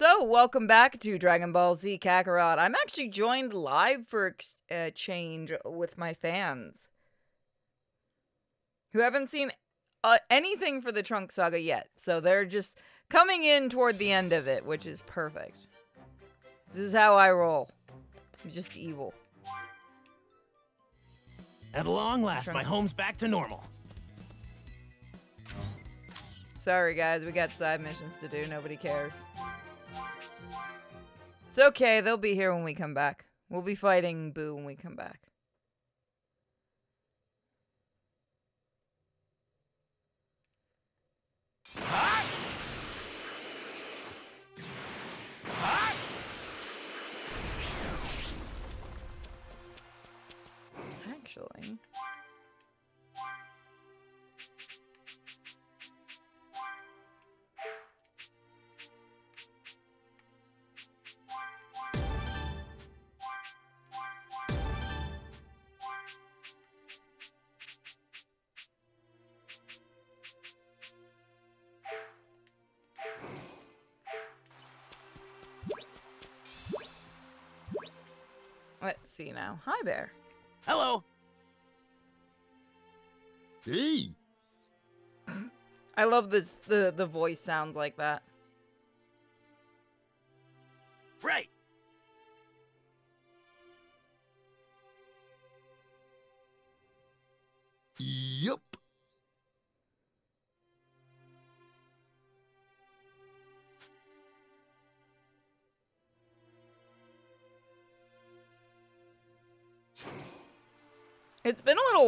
So, welcome back to Dragon Ball Z Kakarot. I'm actually joined live for a uh, change with my fans who haven't seen uh, anything for the Trunk Saga yet. So, they're just coming in toward the end of it, which is perfect. This is how I roll. I'm just evil. At long last, my home's back to normal. Sorry, guys, we got side missions to do. Nobody cares. It's okay. They'll be here when we come back. We'll be fighting Buu when we come back. Actually. See now. Hi, there. Hello. Hey, I love this. The the voice sounds like that.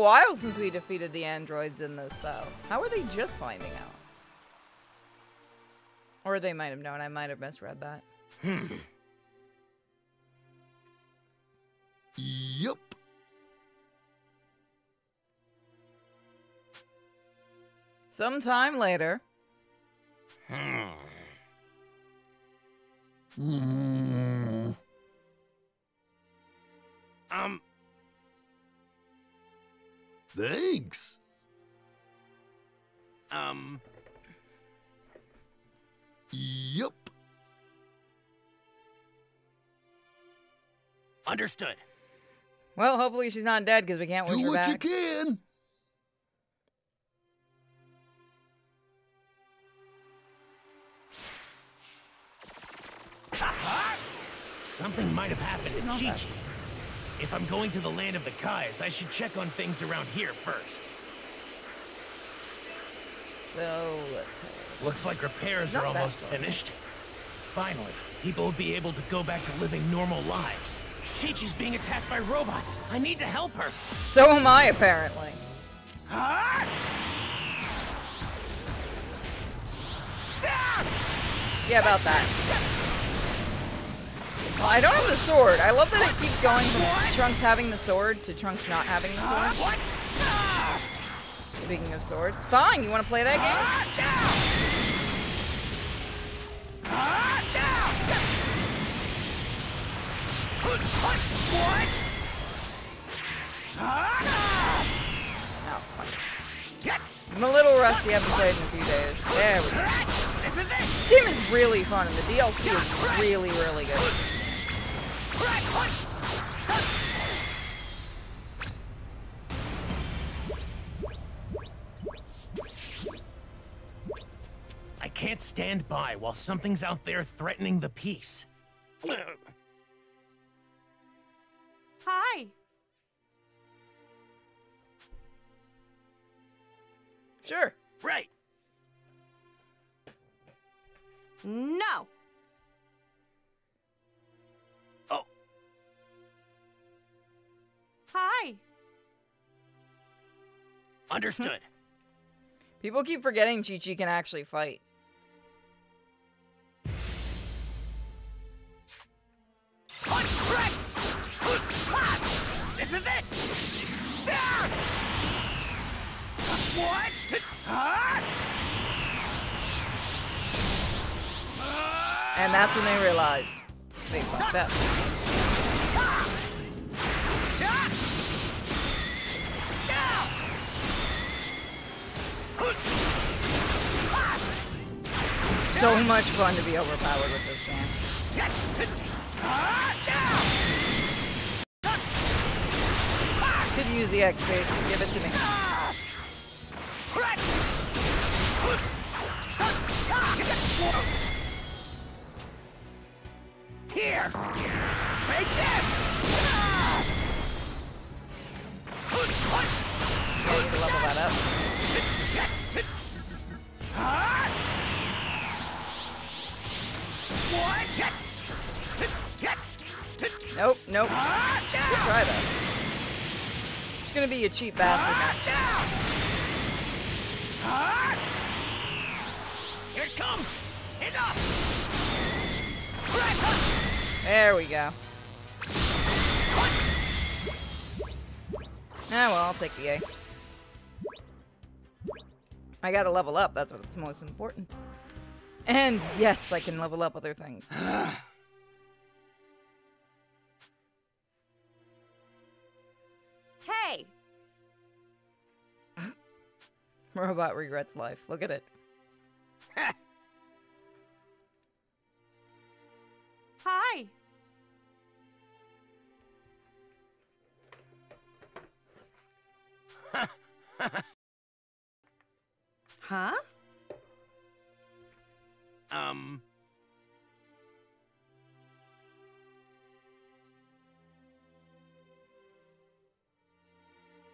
While since we defeated the androids in this, though. How are they just finding out? Or they might have known. I might have misread that. Hmm. Yup. Sometime later. Mm. Understood. Well, hopefully she's not dead because we can't wish Do her what you can. Something might have happened to Chi Chi. If I'm going to the land of the Kais, I should check on things around here first. So let's have Looks like repairs Not are almost far. finished. Finally, people will be able to go back to living normal lives. Chi-Chi's being attacked by robots. I need to help her. So am I, apparently. Yeah, about that. Well, I don't have the sword. I love that it keeps going from Trunks having the sword to Trunks not having the sword. Speaking of swords. Fine, you want to play that game? What? I'm a little rusty. I haven't played in a few days. There we go. This is it! This game is really fun, and the DLC is really, really good. I can't stand by while something's out there threatening the peace. Hi. Sure. Right. No. Oh, Hi. understood. People keep forgetting Chi Chi can actually fight. And that's when they realized they fucked up. so much fun to be overpowered with this game. Could use the XP. Give it to me. Here! Take this! Yeah, you level that up. Nope, nope. Good try though. It's gonna be a cheap bastard now. Here it comes! Enough! There we go. Ah, well, I'll take the A. I gotta level up, that's what's most important. And yes, I can level up other things. Hey! Robot regrets life. Look at it. Hi! huh? Um.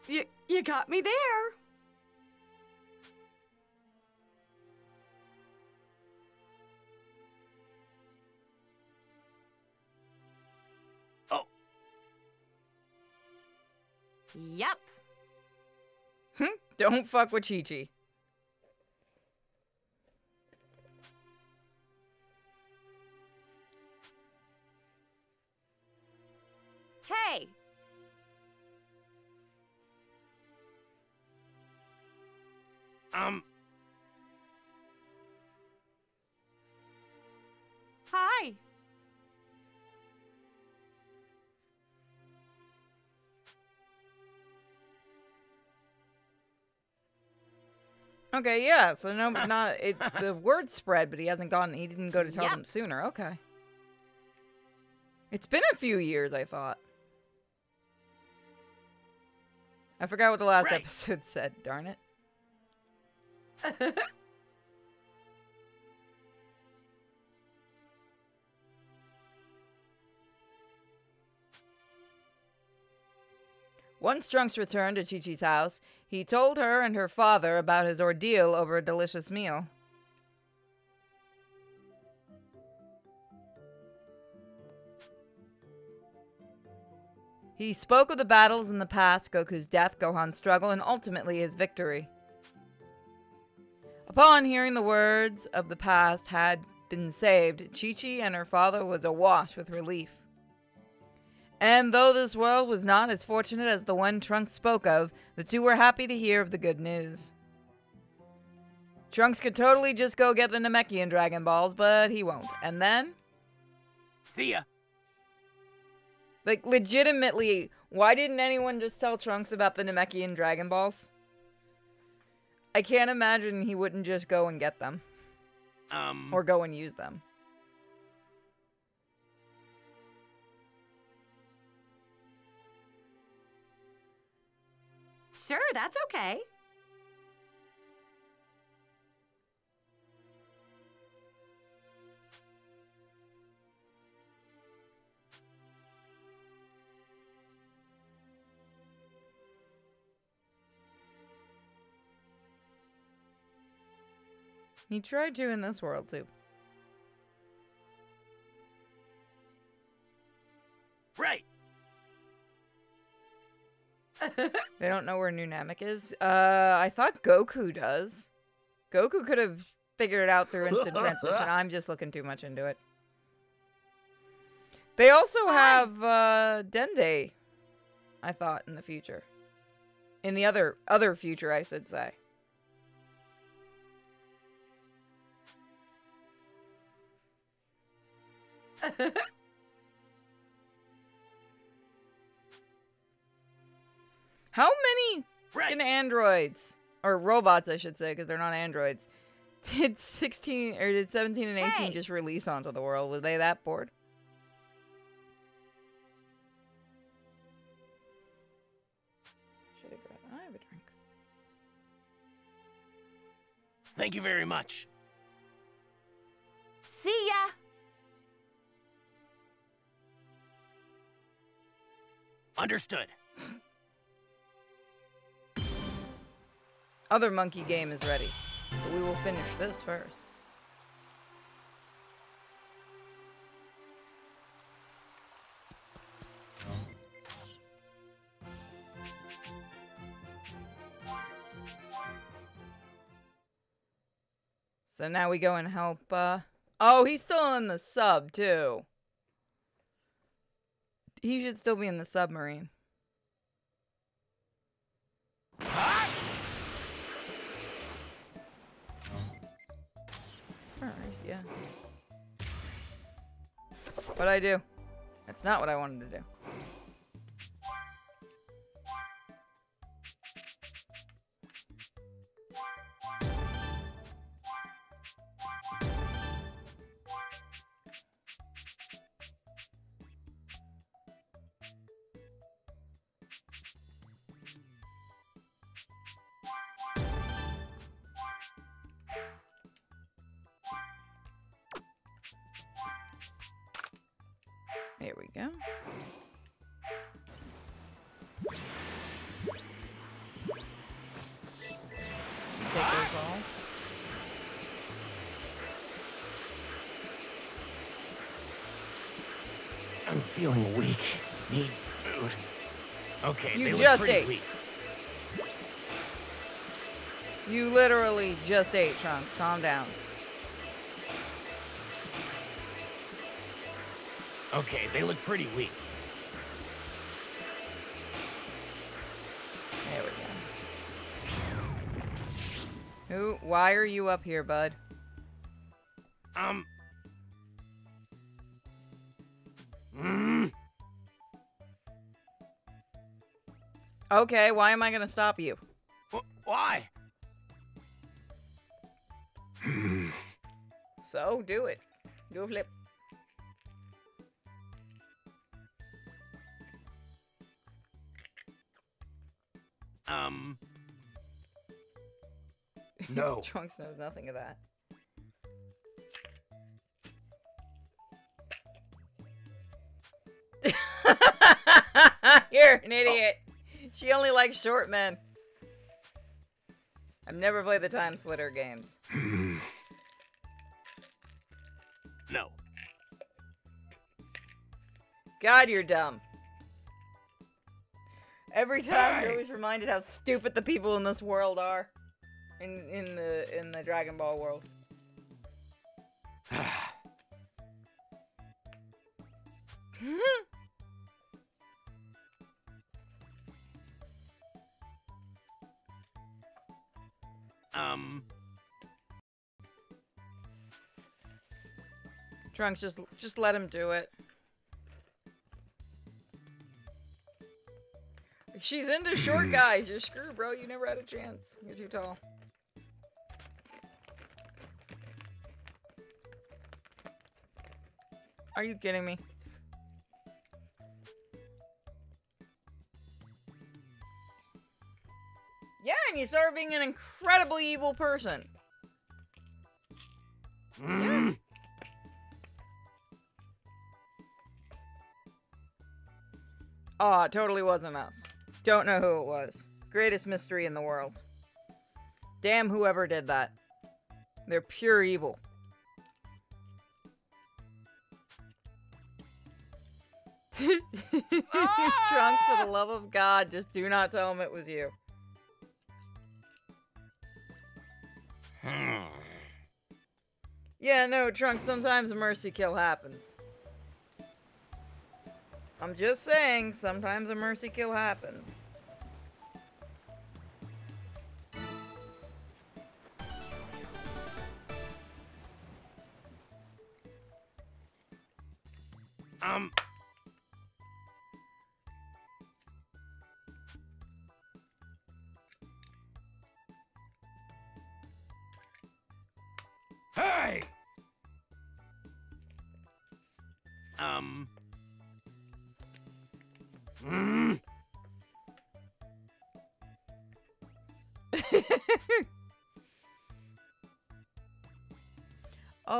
You, you got me there. Yep. Don't fuck with Chi Chi. Hey! Um. Hi! Okay, yeah. So no, not it. The word spread, but he hasn't gone. He didn't go to tell Yep. them sooner. Okay. It's been a few years. I thought. I forgot what the last Right. episode said. Darn it. Once Trunks returned to Chi Chi's house, he told her and her father about his ordeal over a delicious meal. He spoke of the battles in the past, Goku's death, Gohan's struggle, and ultimately his victory. Upon hearing the words of the past had been saved, Chi Chi and her father was awash with relief. And though this world was not as fortunate as the one Trunks spoke of, the two were happy to hear of the good news. Trunks could totally just go get the Namekian Dragon Balls, but he won't. And then, See ya. like, legitimately, why didn't anyone just tell Trunks about the Namekian Dragon Balls? I can't imagine he wouldn't just go and get them, Um. or go and use them. Sure, that's okay. He tried to in this world, too. Right. They don't know where New Namek is. Uh, I thought Goku does. Goku could have figured it out through instant transmission. I'm just looking too much into it. They also Hi. have uh, Dende. I thought in the future. In the other other future, I should say. How many Right. freaking androids or robots, I should say, because they're not androids, Did 16 or did 17 and 18 Hey. just release onto the world? Were they that bored? Should have grabbed. I have a drink. Thank you very much. See ya. Understood. Other monkey game is ready, but we will finish this first. So now we go and help, uh... Oh, he's still in the sub, too. He should still be in the submarine. Yeah. What'd I do? That's not what I wanted to do. There we go. Take those balls. I'm feeling weak. Need food. Okay, You they look just pretty ate. weak. You literally just ate, Trunks. Calm down. Okay, they look pretty weak. There we go. Who? Why are you up here, bud? Um. Mm, Okay, why am I gonna stop you? wh- why? So, do it. Do a flip. No. Trunks knows nothing of that. You're an idiot. She only likes short men. I've never played the time splitter games. no. God, you're dumb. Every time Hey. you're always reminded how stupid the people in this world are. In in the in the Dragon Ball world. um. Trunks, just just let him do it. She's into short guys, you're screwed, bro. You never had a chance. You're too tall. Are you kidding me? Yeah, and you started being an incredibly evil person. mm, Oh, it totally was a mouse. Don't know who it was. Greatest mystery in the world. Damn whoever did that. They're pure evil. Trunks, for the love of God, just do not tell him it was you. hmm. Yeah, no, Trunks, sometimes a mercy kill happens. I'm just saying, sometimes a mercy kill happens.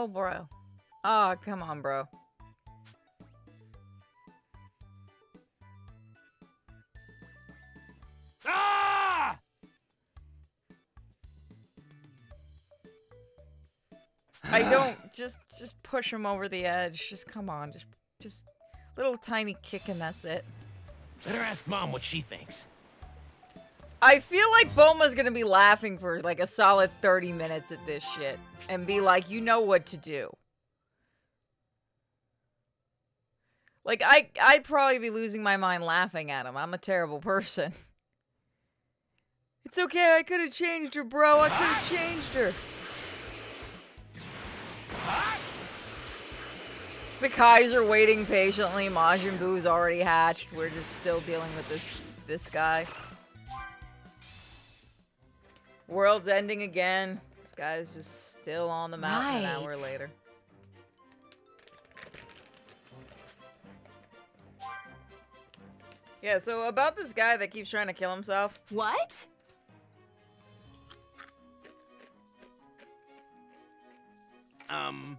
Oh, bro. Oh, come on, bro. Ah! I don't just just push him over the edge. Just come on, just just little tiny kick and that's it. Better ask mom what she thinks. I feel like Bulma's gonna be laughing for like a solid 30 minutes at this shit and be like, you know what to do. Like I I'd probably be losing my mind laughing at him. I'm a terrible person. It's okay, I could have changed her, bro. I could have changed her. The Kais are waiting patiently. Majin Buu's already hatched. We're just still dealing with this this guy. World's ending again. This guy's just still on the mountain an hour later. Yeah, so about this guy that keeps trying to kill himself. What? Um.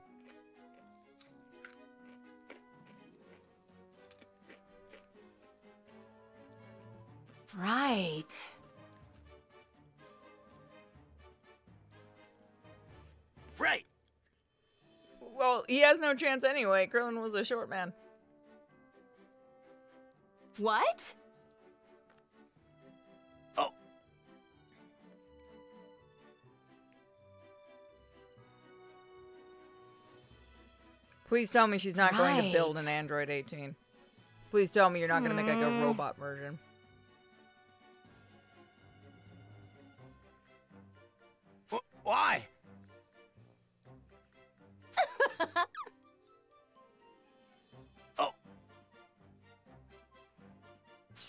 Right. Right. He has no chance anyway. Krillin was a short man. What? Oh. Please tell me she's not going to build an Android 18. Please tell me you're not going to make like a Hmm. robot version. Why?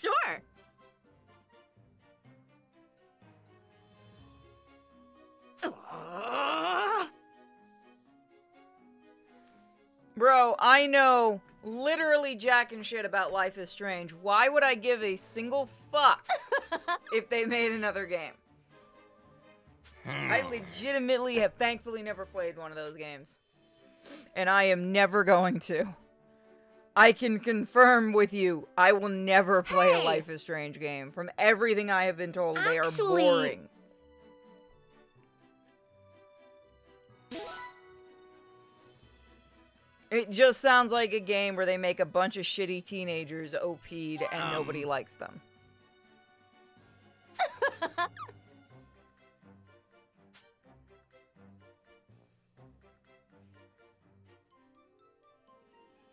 Sure. Bro, I know literally jack and shit about Life is Strange. Why would I give a single fuck if they made another game? I hmm. legitimately have thankfully never played one of those games. And I am never going to. I can confirm with you, I will never play a Life is Strange game. From everything I have been told, they are boring. It just sounds like a game where they make a bunch of shitty teenagers OP'd and nobody Um. likes them.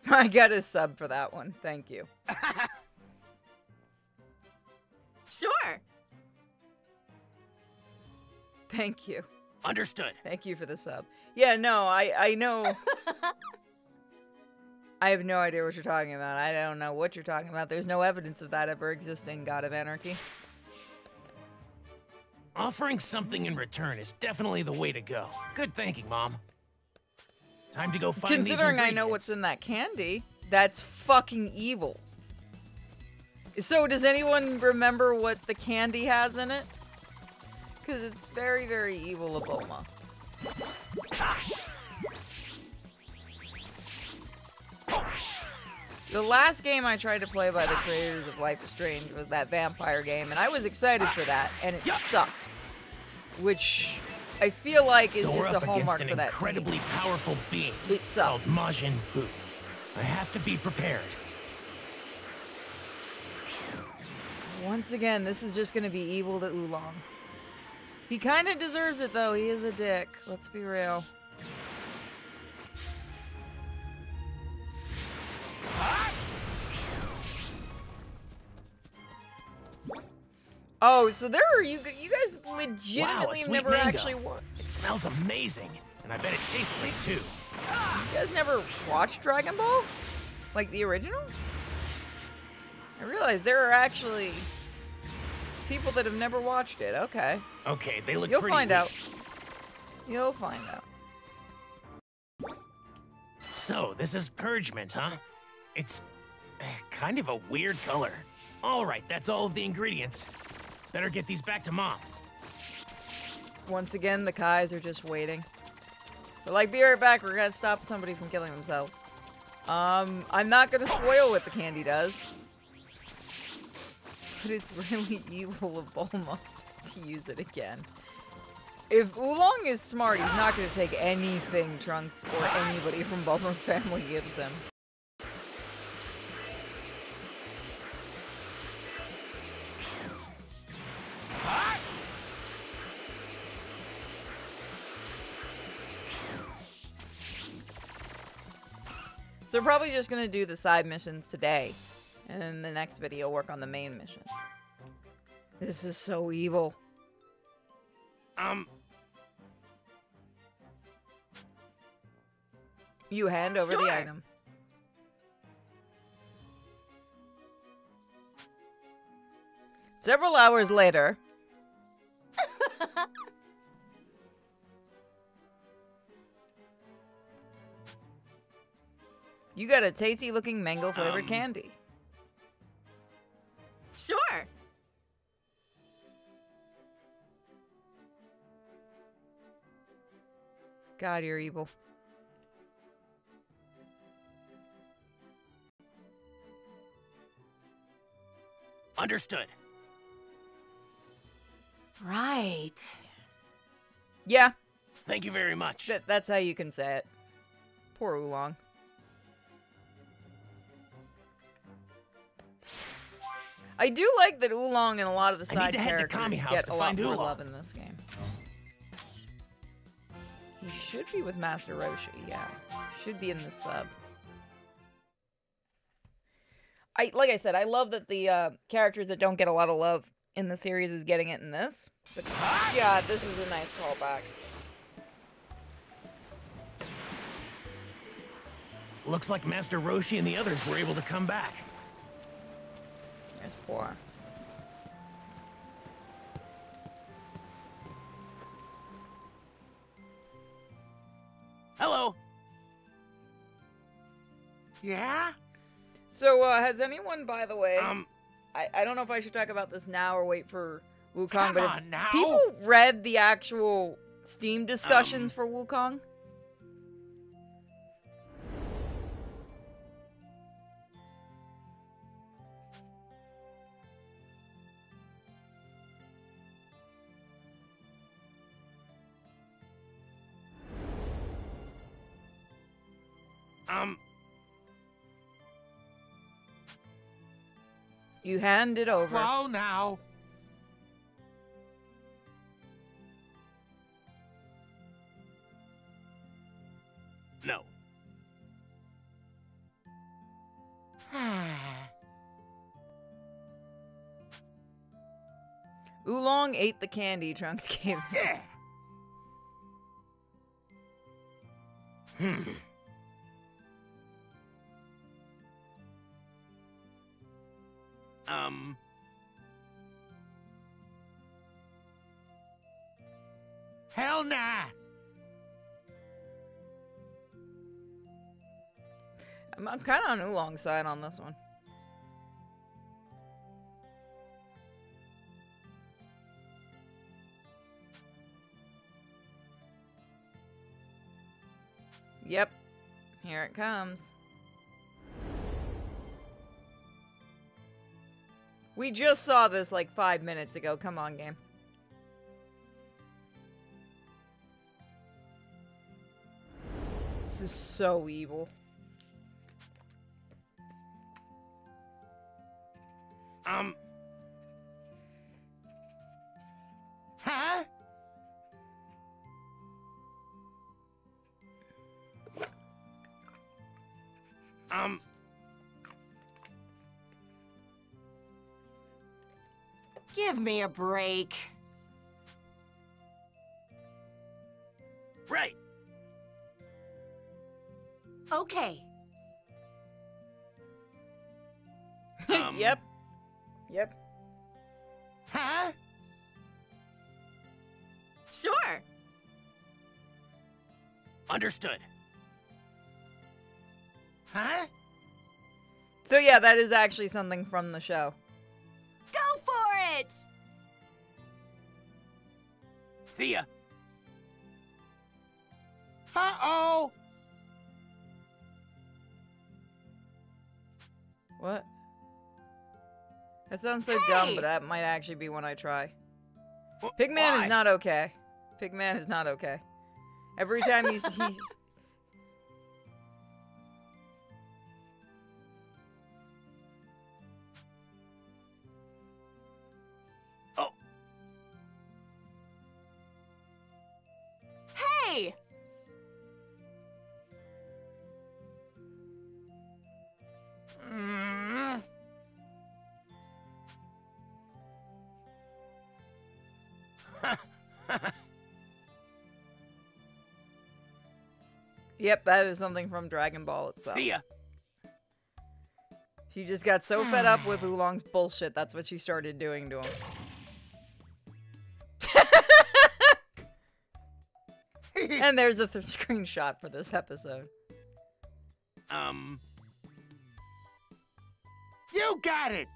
I got a sub for that one. Thank you. Sure. Thank you. Understood. Thank you for the sub. Yeah, no, I I know. I have no idea what you're talking about. I don't know what you're talking about. There's no evidence of that ever existing, God of Anarchy. Offering something in return is definitely the way to go. Good thinking, Mom. Time to go find these Considering I know what's in that candy, that's fucking evil. So, does anyone remember what the candy has in it? Because it's very, very evil of Bulma. The last game I tried to play by the creators of Life is Strange was that vampire game, and I was excited for that, and it sucked. Which I feel like is so just a hallmark for that. team. incredibly powerful being It called. Majin Buu. I have to be prepared. Once again, this is just gonna be evil to Oolong. He kind of deserves it though. He is a dick. Let's be real. Oh, so there are you. You guys legitimately sweet never mango. actually watched. It smells amazing, and I bet it tastes great too. You guys never watched Dragon Ball, like the original. I realize there are actually people that have never watched it. Okay, Okay, they look you'll find weak. out. You'll find out. So, this is Purgement, huh? It's eh, kind of a weird color. All right, that's all of the ingredients. Better get these back to Mom. Once again, the Kais are just waiting. They're like, be right back. We're gonna stop somebody from killing themselves. Um, I'm not gonna spoil what the candy does. But it's really evil of Bulma to use it again. If Oolong is smart, he's not gonna take anything Trunks or anybody from Bulma's family gives him. So we're probably just gonna do the side missions today. And then the next video work on the main mission. This is so evil. Um, You hand over the item. Several hours later. You got a tasty looking mango flavored Um. candy. Sure. God, you're evil. understood. Right. Yeah, Thank you very much. th- that's how you can say it. Poor Oolong. I do like that Oolong and a lot of the I need side to head to characters Kame House get to a lot find more Oolong. love in this game. He should be with Master Roshi, yeah. Should be in the sub. I like I said, I love that the uh, characters that don't get a lot of love in the series is getting it in this. But yeah, this is a nice callback. Looks like Master Roshi and the others were able to come back. There's four. Hello. Yeah? So, uh, has anyone, by the way, Um, I, I don't know if I should talk about this now or wait for Wukong, Come but on now. people read the actual Steam discussions Um, for Wukong. Um, You hand it over. whoa now. No. Oolong ate the candy Trunks gave him. yeah. Hmm. I'm, kind of on Oolong's side on this one. Yep. Here it comes. We just saw this like five minutes ago. Come on, game. This is so evil. Um. Huh? Um. Give me a break. Right. Okay. Um, yep. Yep. Huh? Sure. Understood. Huh? So yeah, that is actually something from the show. Go for it! See ya. Uh-oh! What? That sounds so dumb, but that might actually be one I try. Wh- Pigman why? is not okay. Pigman is not okay. Every time he's he's Oh, Hey! mm. Yep, that is something from Dragon Ball itself. See ya. She just got so fed up with Oolong's bullshit, that's what she started doing to him. and there's a screenshot for this episode. Um, You got it!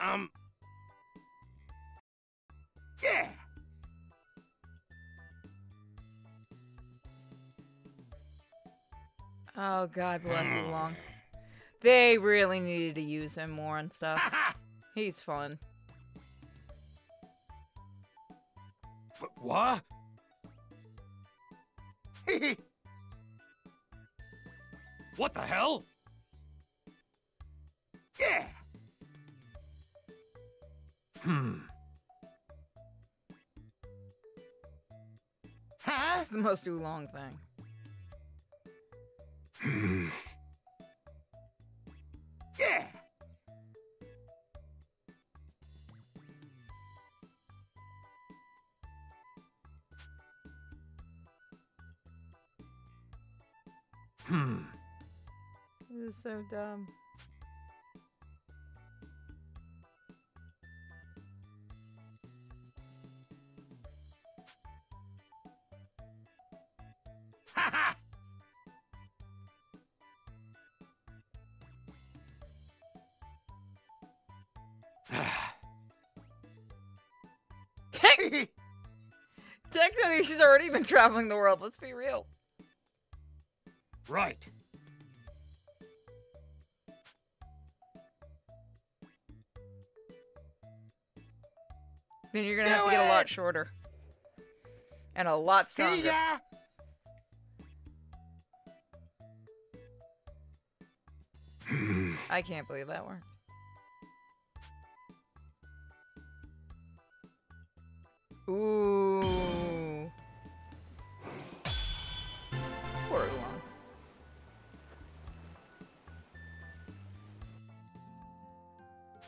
Um, Yeah! Oh god bless Oolong. They really needed to use him more and stuff. He's fun. but what? What the hell? yeah! Hmm. Huh? It's the most Oolong thing. Hmm. Yeah! Hmm. This is so dumb. Technically, she's already been traveling the world. Let's be real. right. Then you're gonna have to get a lot shorter. And a lot See stronger. ya! I can't believe that worked. Ooh.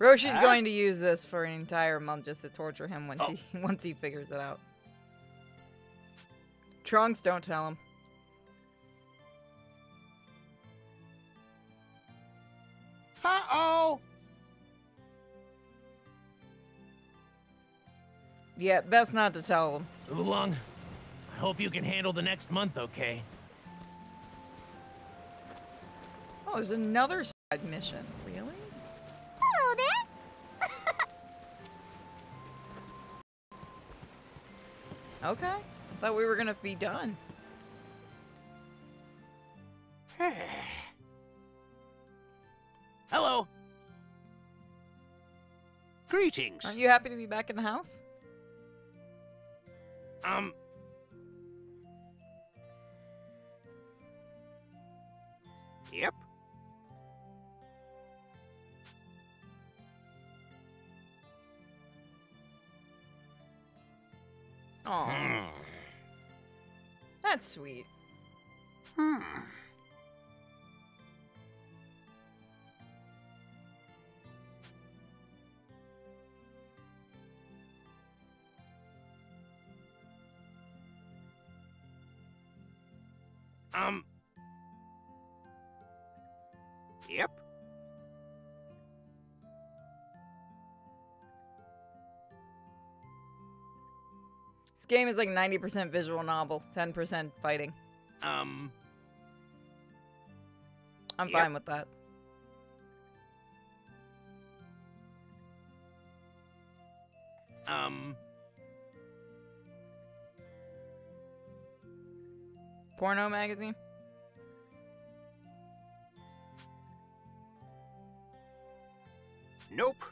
Roshi's Huh? going to use this for an entire month just to torture him once Oh. he once he figures it out. Trunks, don't tell him. Uh-oh! Yeah, best not to tell him. Oolong, I hope you can handle the next month, okay? Oh, there's another side mission. Okay. I thought we were gonna be done. Hello. Greetings. Aren't you happy to be back in the house? Um, Aw. That's sweet. Hmm. Game is like 90% visual novel, 10% fighting. Um. I'm Yep. fine with that. Um. Porno magazine? Nope.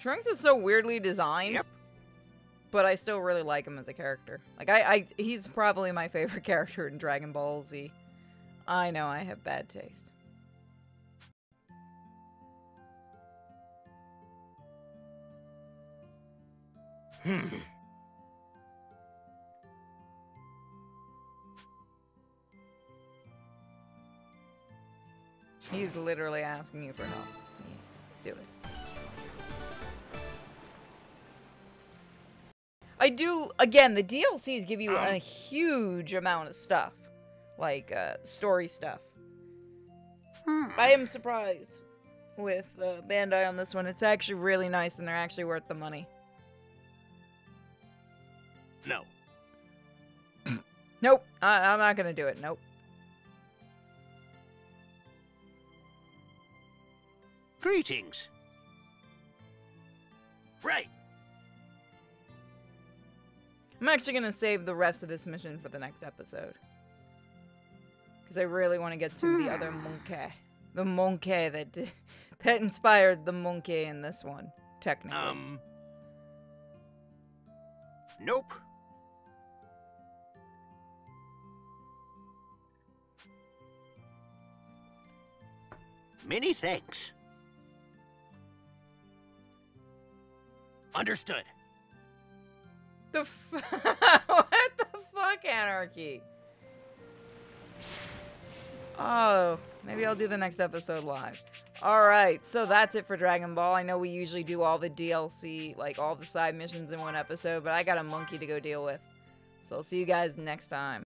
Trunks is so weirdly designed, Yep. but I still really like him as a character. Like I, I he's probably my favorite character in Dragon Ball Z. I know I have bad taste. Hmm. He's literally asking you for help. Let's do it. I do again. The DLCs give you a Um. huge amount of stuff, like uh, story stuff. Hmm. I am surprised with uh, Bandai on this one. It's actually really nice, and they're actually worth the money. No. Nope, I- I'm not gonna do it. Nope. Greetings. Right. I'm actually gonna save the rest of this mission for the next episode. Because I really want to get to the other monkey. The monkey that did, that inspired the monkey in this one, technically. Um. Nope. Many thanks. Understood. The what the fuck, Anarchy? Oh, maybe I'll do the next episode live. All right, so that's it for Dragon Ball. I know we usually do all the DLC, like all the side missions in one episode, but I got a monkey to go deal with. So I'll see you guys next time.